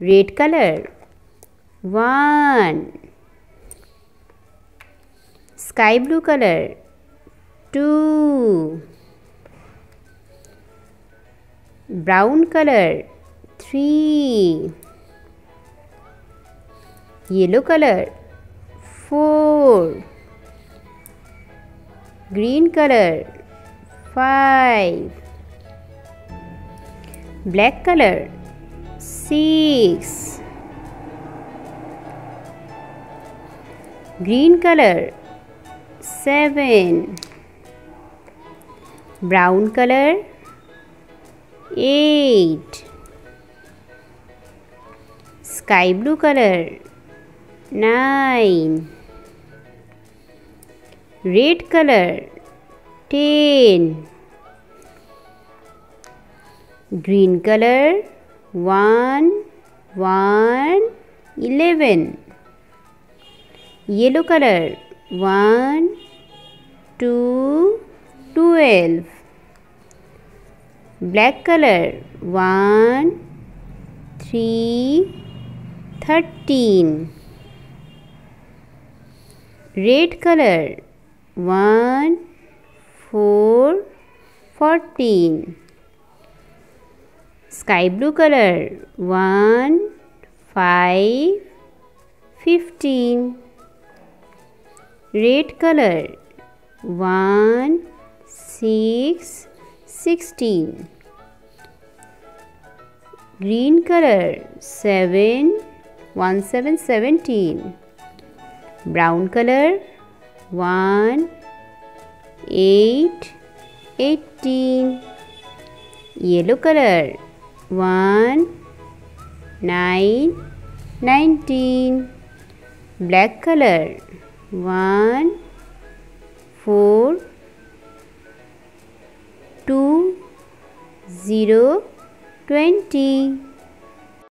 red color. 1 sky blue color. 2 brown color. 3 yellow color. 4 green color. 5 black color 6 green color. 7 brown color. 8 sky blue color. 9 red color. 10 green color one one eleven yellow colour one two twelve black colour one three thirteen red colour one four fourteen sky blue color 1 5 15 red color 1 6 16 green color 7 1 7 17 brown color 1 8 18 yellow color 1 9 19 black color. 1 4 2 0 20